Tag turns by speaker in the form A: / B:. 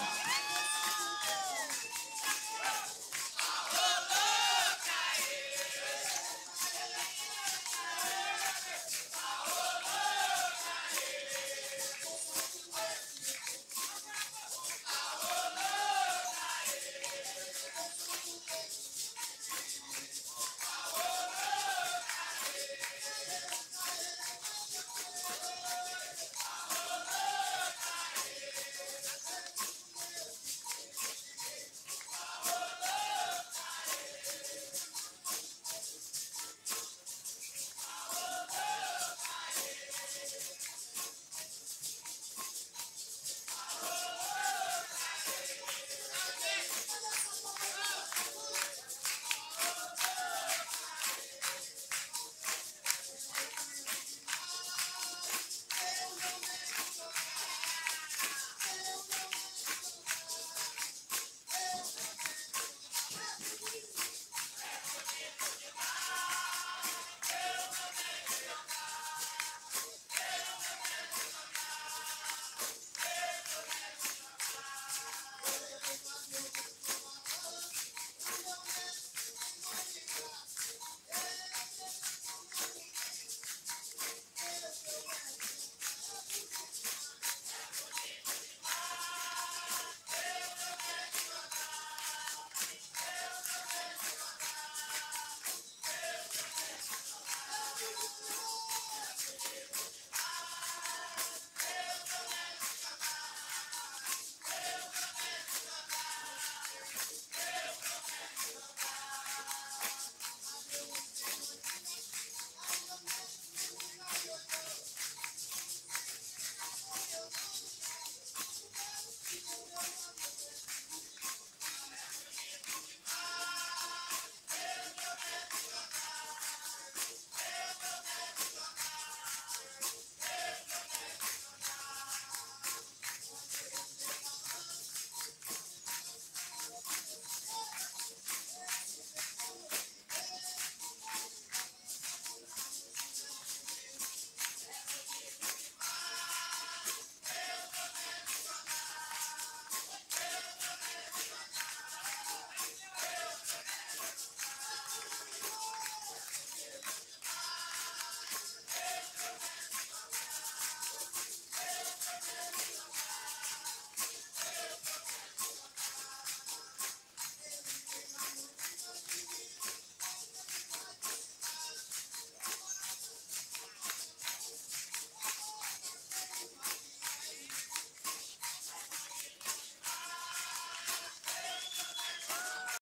A: Yeah.